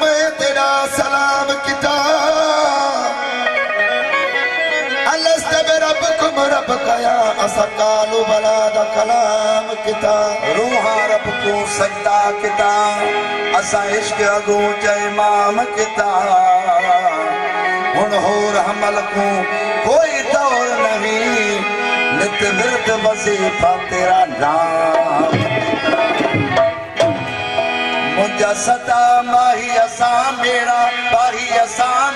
میں تیرا سلام کیا الست بے رب کم رب کیا اسا کالو بلا دا کلام کیا روحا رب کو سجدہ کیا اسا عشق اگو چا امام کیا ہن ہور حمل کو کوئی دور نہیں نت ورد وظیفہ تیرا نام منهنجا سدا ماهي اسان ميرا ماهي اسان